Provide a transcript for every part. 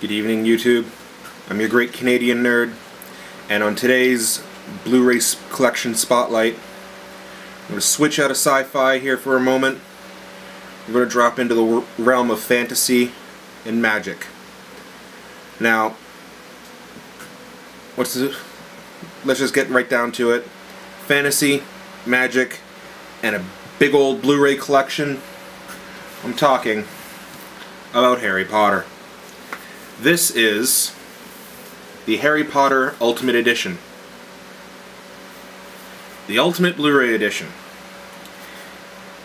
Good evening, YouTube. I'm your great Canadian nerd, and on today's Blu-ray collection spotlight, I'm going to switch out of sci-fi here for a moment. I'm going to drop into the realm of fantasy and magic. Now, what's the... Let's just get right down to it. Fantasy, magic, and a big old Blu-ray collection. I'm talking about Harry Potter. This is the Harry Potter Ultimate Edition. The Ultimate Blu-ray Edition.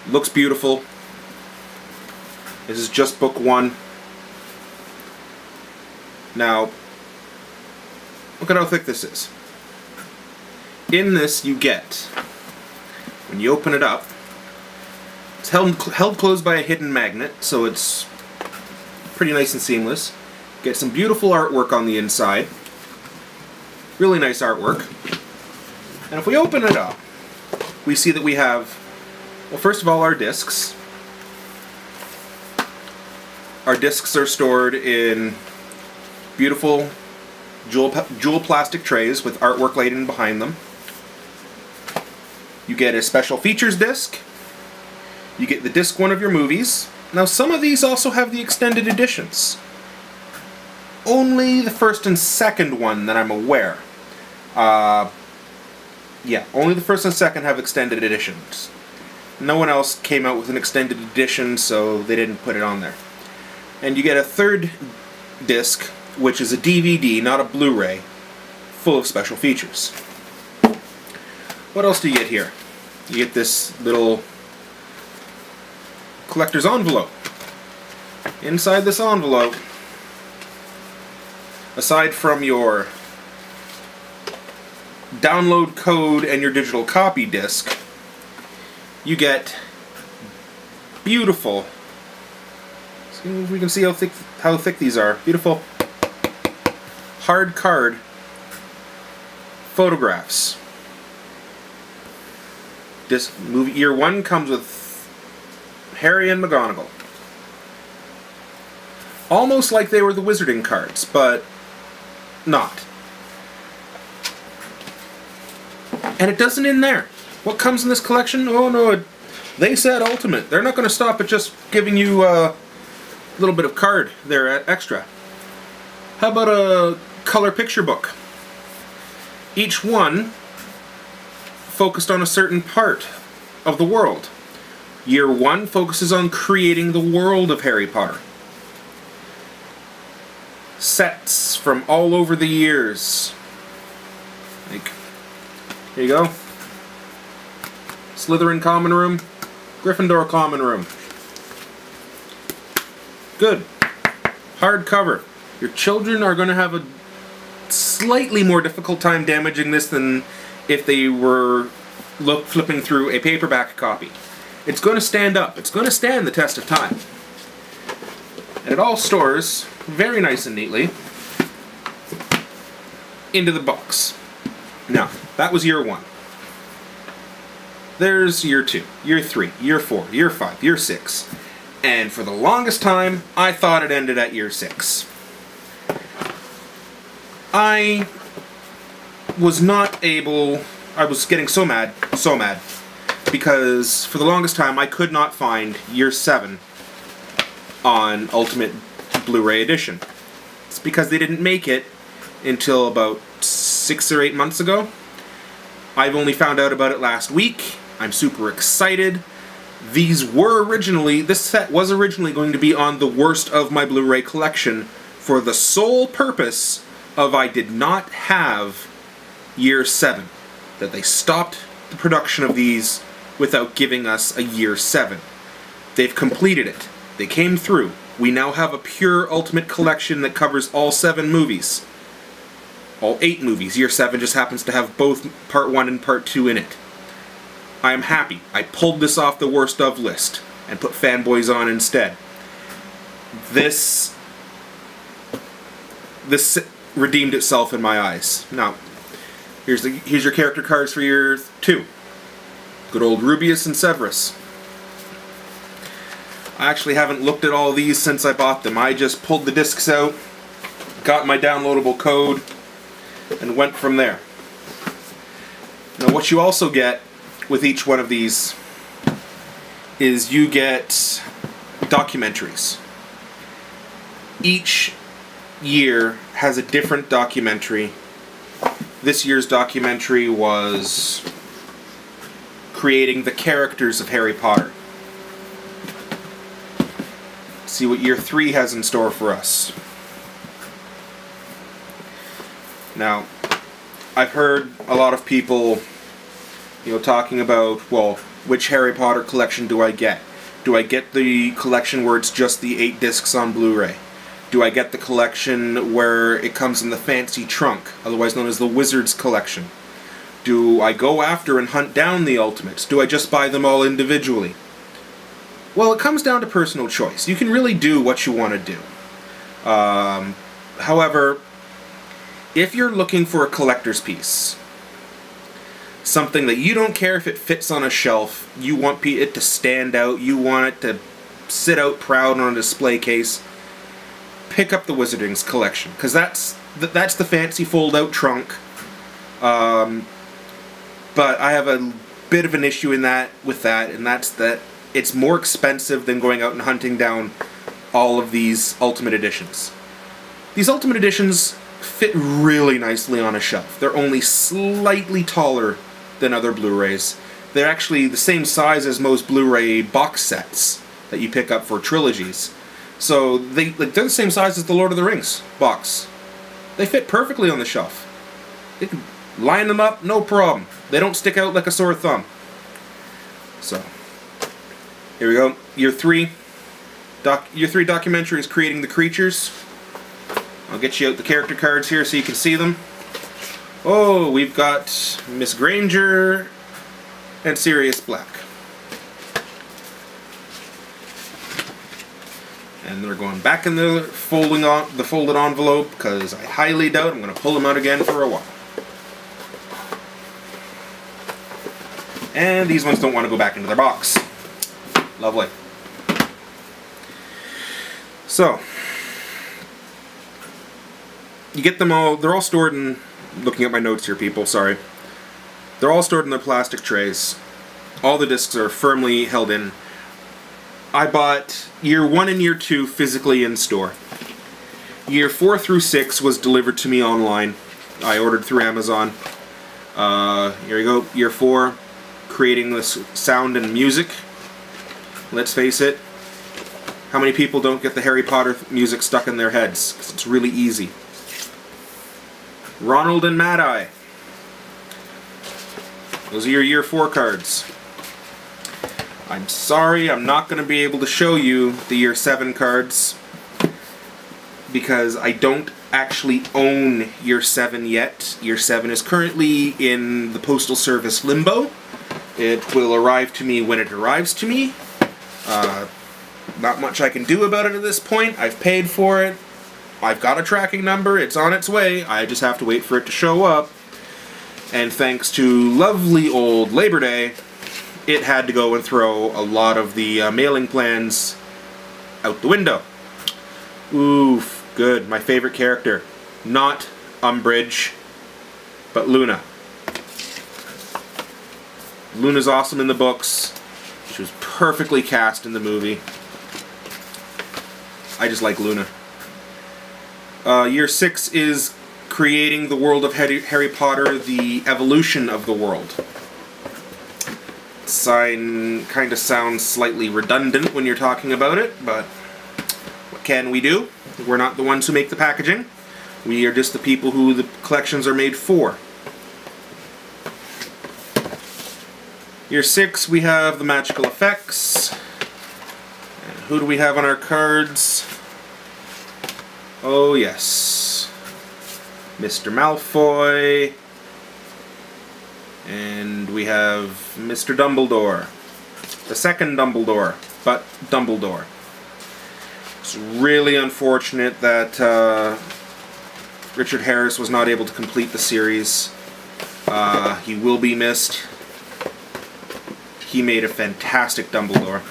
Looks beautiful. This is just book one. Now, look at how thick this is. In this you get, when you open it up, it's held, held closed by a hidden magnet, so it's pretty nice and seamless. Get some beautiful artwork on the inside. Really nice artwork. And if we open it up, we see that we have, well, first of all, our discs. Our discs are stored in beautiful jewel, jewel plastic trays with artwork laid in behind them. You get a special features disc. You get the disc one of your movies. Now some of these also have the extended editions only the first and second one that I'm aware. Uh, yeah, only the first and second have extended editions. No one else came out with an extended edition, so they didn't put it on there. And you get a third disc, which is a DVD, not a Blu-ray, full of special features. What else do you get here? You get this little collector's envelope. Inside this envelope aside from your download code and your digital copy disc, you get beautiful. See if we can see how thick how thick these are. Beautiful hard card photographs. This movie year one comes with Harry and McGonagall. Almost like they were the wizarding cards, but not. And it doesn't end there. What comes in this collection? Oh no, they said ultimate. They're not going to stop at just giving you uh, a little bit of card there at extra. How about a color picture book? Each one focused on a certain part of the world. Year one focuses on creating the world of Harry Potter sets from all over the years. Like, here you go. Slytherin common room, Gryffindor common room. Good. Hardcover. Your children are going to have a slightly more difficult time damaging this than if they were look flipping through a paperback copy. It's going to stand up. It's going to stand the test of time. And it all stores very nice and neatly into the box. Now, that was year one. There's year two, year three, year four, year five, year six. And for the longest time, I thought it ended at year six. I was not able, I was getting so mad, so mad, because for the longest time I could not find year seven on Ultimate Blu-ray edition. It's because they didn't make it until about six or eight months ago. I've only found out about it last week. I'm super excited. These were originally, this set was originally going to be on the worst of my Blu-ray collection for the sole purpose of I did not have year 7. That they stopped the production of these without giving us a year 7. They've completed it. They came through. We now have a pure Ultimate Collection that covers all seven movies. All eight movies. Year 7 just happens to have both Part 1 and Part 2 in it. I am happy. I pulled this off the worst of list and put Fanboys on instead. This... This redeemed itself in my eyes. Now, here's, the, here's your character cards for year 2. Good old Rubeus and Severus. I actually haven't looked at all these since I bought them. I just pulled the discs out, got my downloadable code, and went from there. Now, what you also get with each one of these is you get documentaries. Each year has a different documentary. This year's documentary was creating the characters of Harry Potter. See what year three has in store for us. Now, I've heard a lot of people, you know, talking about, well, which Harry Potter collection do I get? Do I get the collection where it's just the eight discs on Blu-ray? Do I get the collection where it comes in the fancy trunk, otherwise known as the Wizards collection? Do I go after and hunt down the Ultimates? Do I just buy them all individually? Well, it comes down to personal choice. You can really do what you want to do. Um, however, if you're looking for a collector's piece, something that you don't care if it fits on a shelf, you want it to stand out, you want it to sit out proud on a display case, pick up the Wizardings collection because that's that's the fancy fold-out trunk. Um, but I have a bit of an issue in that with that, and that's that it's more expensive than going out and hunting down all of these Ultimate Editions. These Ultimate Editions fit really nicely on a shelf. They're only slightly taller than other Blu-rays. They're actually the same size as most Blu-ray box sets that you pick up for trilogies. So they like they're the same size as the Lord of the Rings box. They fit perfectly on the shelf. You can line them up, no problem. They don't stick out like a sore thumb. So here we go. Year three. Doc year three documentary is creating the creatures. I'll get you out the character cards here so you can see them. Oh, we've got Miss Granger and Sirius Black. And they're going back in the folding on the folded envelope because I highly doubt I'm going to pull them out again for a while. And these ones don't want to go back into their box. Lovely. So, you get them all, they're all stored in, looking at my notes here people, sorry. They're all stored in their plastic trays. All the discs are firmly held in. I bought year one and year two physically in store. Year four through six was delivered to me online. I ordered through Amazon. Uh, here we go. Year four, creating this sound and music. Let's face it, how many people don't get the Harry Potter music stuck in their heads? Because it's really easy. Ronald and Mad Eye. Those are your year four cards. I'm sorry, I'm not going to be able to show you the year seven cards because I don't actually own year seven yet. Year seven is currently in the Postal Service limbo. It will arrive to me when it arrives to me. Uh, not much I can do about it at this point. I've paid for it. I've got a tracking number, it's on its way, I just have to wait for it to show up. And thanks to lovely old Labor Day, it had to go and throw a lot of the uh, mailing plans out the window. Oof, good. My favorite character. Not Umbridge, but Luna. Luna's awesome in the books. She was perfectly cast in the movie. I just like Luna. Uh, year six is creating the world of Harry Potter, the evolution of the world. Sign kind of sounds slightly redundant when you're talking about it, but what can we do? We're not the ones who make the packaging. We are just the people who the collections are made for. Year six, we have the magical effects. And who do we have on our cards? Oh yes. Mr. Malfoy. And we have Mr. Dumbledore. The second Dumbledore, but Dumbledore. It's really unfortunate that uh, Richard Harris was not able to complete the series. Uh, he will be missed. He made a fantastic Dumbledore.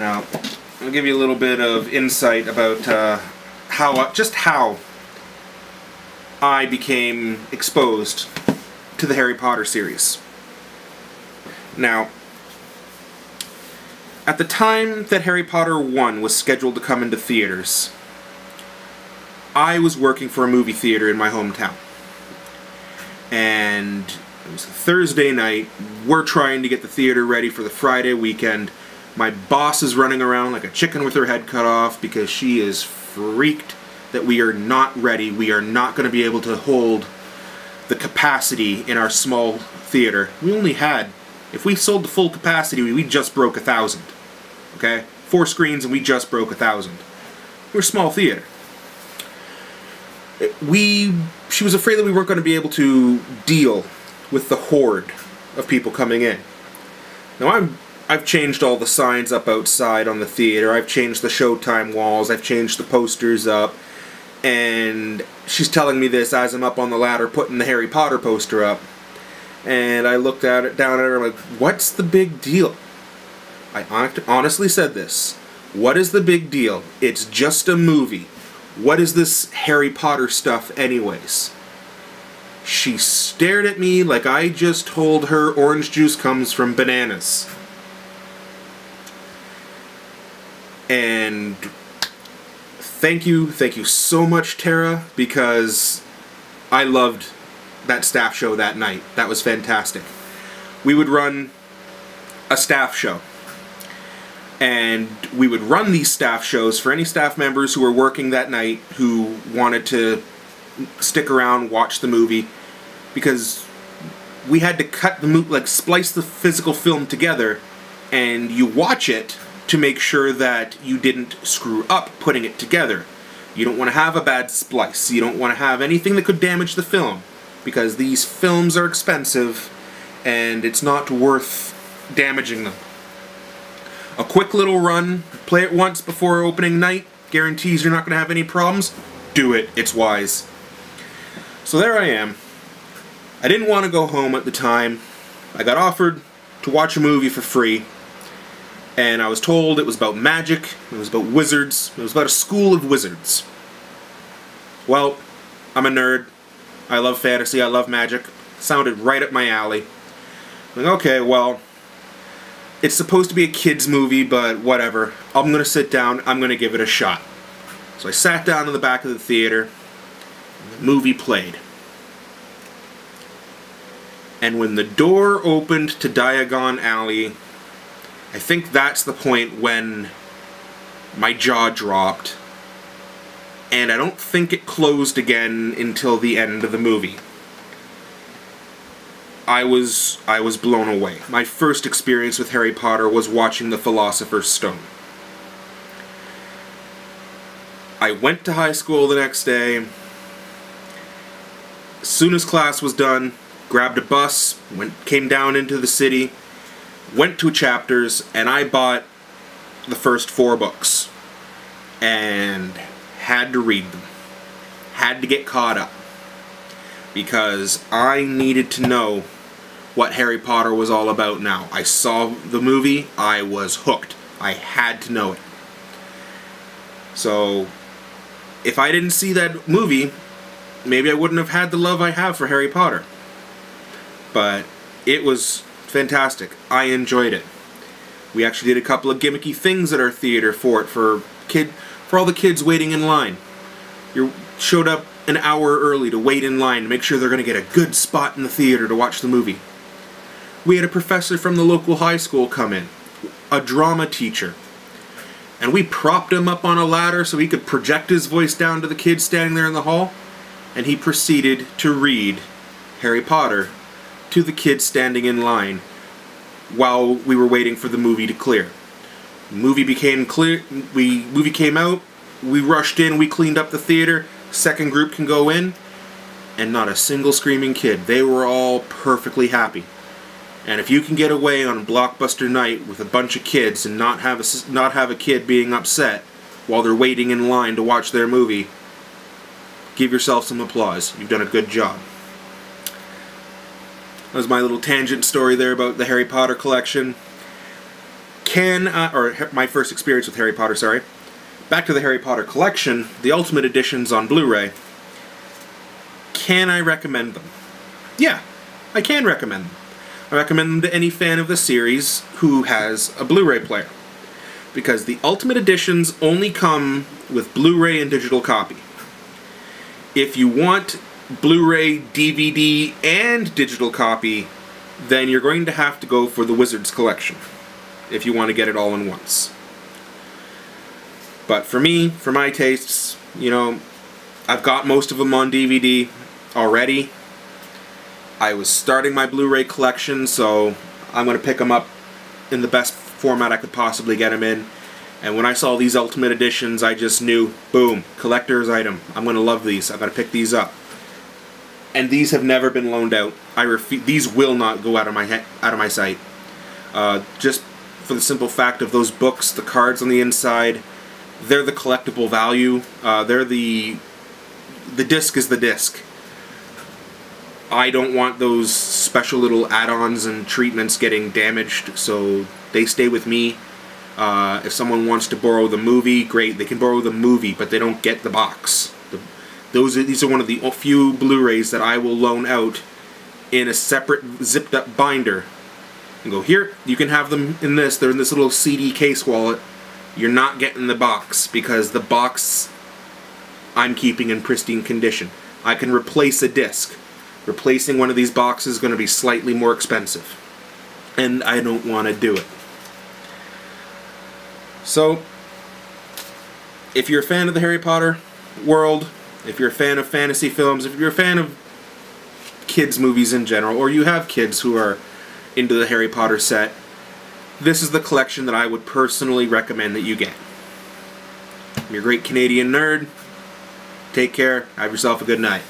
Now, I'll give you a little bit of insight about uh, how just how I became exposed to the Harry Potter series. Now, at the time that Harry Potter 1 was scheduled to come into theaters, I was working for a movie theater in my hometown. And it was Thursday night. We're trying to get the theater ready for the Friday weekend. My boss is running around like a chicken with her head cut off because she is freaked that we are not ready. We are not going to be able to hold the capacity in our small theater. We only had, if we sold the full capacity, we just broke a thousand. Okay? Four screens and we just broke a thousand. We're a small theater. We, she was afraid that we weren't going to be able to deal with the horde of people coming in. Now I'm I've changed all the signs up outside on the theater. I've changed the showtime walls. I've changed the posters up. And she's telling me this as I'm up on the ladder putting the Harry Potter poster up. And I looked at it down at her. I'm like, "What's the big deal?" I honestly said this. What is the big deal? It's just a movie. What is this Harry Potter stuff, anyways? She stared at me like I just told her orange juice comes from bananas. And thank you, thank you so much, Tara, because I loved that staff show that night. That was fantastic. We would run a staff show. And we would run these staff shows for any staff members who were working that night who wanted to stick around, watch the movie, because we had to cut the movie, like splice the physical film together, and you watch it to make sure that you didn't screw up putting it together. You don't want to have a bad splice. You don't want to have anything that could damage the film, because these films are expensive, and it's not worth damaging them. A quick little run, play it once before opening night, guarantees you're not going to have any problems. Do it, it's wise. So there I am. I didn't want to go home at the time. I got offered to watch a movie for free, and I was told it was about magic, it was about wizards, it was about a school of wizards. Well, I'm a nerd. I love fantasy, I love magic. Sounded right up my alley. Like, okay, well, it's supposed to be a kid's movie, but whatever. I'm gonna sit down, I'm gonna give it a shot. So I sat down in the back of the theater, the movie played. And when the door opened to Diagon Alley, I think that's the point when my jaw dropped. And I don't think it closed again until the end of the movie. I was I was blown away. My first experience with Harry Potter was watching The Philosopher's Stone. I went to high school the next day. As soon as class was done, grabbed a bus, went came down into the city, went to chapters, and I bought the first four books. And had to read them. Had to get caught up because I needed to know what Harry Potter was all about now. I saw the movie, I was hooked. I had to know it. So, if I didn't see that movie, maybe I wouldn't have had the love I have for Harry Potter. But it was fantastic. I enjoyed it. We actually did a couple of gimmicky things at our theater for it for kid for all the kids waiting in line. You showed up an hour early to wait in line to make sure they're going to get a good spot in the theater to watch the movie. We had a professor from the local high school come in, a drama teacher, and we propped him up on a ladder so he could project his voice down to the kids standing there in the hall, and he proceeded to read Harry Potter to the kids standing in line while we were waiting for the movie to clear. movie became clear, we movie came out, we rushed in, we cleaned up the theater, second group can go in, and not a single screaming kid. They were all perfectly happy. And if you can get away on blockbuster night with a bunch of kids and not have a not have a kid being upset while they're waiting in line to watch their movie, give yourself some applause. You've done a good job. That was my little tangent story there about the Harry Potter collection. Can uh, or my first experience with Harry Potter, sorry. back to the Harry Potter collection, the Ultimate Editions on Blu-ray. Can I recommend them? Yeah, I can recommend them. I recommend them to any fan of the series who has a Blu-ray player. Because the Ultimate Editions only come with Blu-ray and digital copy. If you want Blu-ray, DVD, and digital copy, then you're going to have to go for the Wizards collection if you want to get it all in once. But for me, for my tastes, you know, I've got most of them on DVD already. I was starting my Blu-ray collection, so I'm going to pick them up in the best format I could possibly get them in. And when I saw these Ultimate Editions, I just knew, boom, collector's item. I'm going to love these. Going to pick these up. And these have never been loaned out. I refu- These will not go out of my out of my sight. Uh, just for the simple fact of those books, the cards on the inside, they're the collectible value. Uh, they're the the disc is the disc. I don't want those special little add-ons and treatments getting damaged, so they stay with me. Uh, if someone wants to borrow the movie, great, they can borrow the movie, but they don't get the box. The, those are, these are one of the few Blu-rays that I will loan out in a separate zipped up binder. And go, here, you can have them in this, they're in this little CD case wallet. You're not getting the box, because the box I'm keeping in pristine condition. I can replace a disc. Replacing one of these boxes is going to be slightly more expensive. And I don't want to do it. So, if you're a fan of the Harry Potter world, if you're a fan of fantasy films, if you're a fan of kids' movies in general, or you have kids who are into the Harry Potter set, this is the collection that I would personally recommend that you get. I'm your great Canadian nerd. Take care. Have yourself a good night.